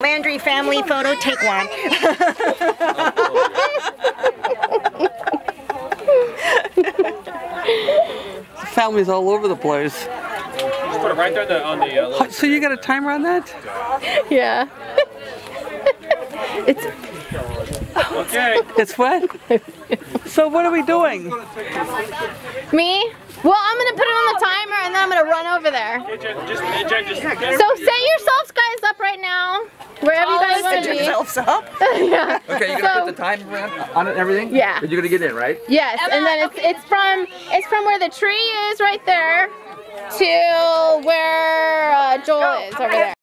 Landry family photo, take one. Family's all over the place. Put it right there on the, on the uh, little So you got a timer on that? Yeah. it's Okay. It's what? so what are we doing? me. Well, I'm gonna put it on the timer and then I'm gonna run over there. Hey, Jen, just, hey, Jen, just, So set yourself, guys up right now, wherever you guys want to be. Yourselves up. yeah. Okay, you're gonna So- put the time on it and everything? Yeah. You're gonna get in, right? Yes, and then it's it's from it's from where the tree is right there to where uh, Joel is over there.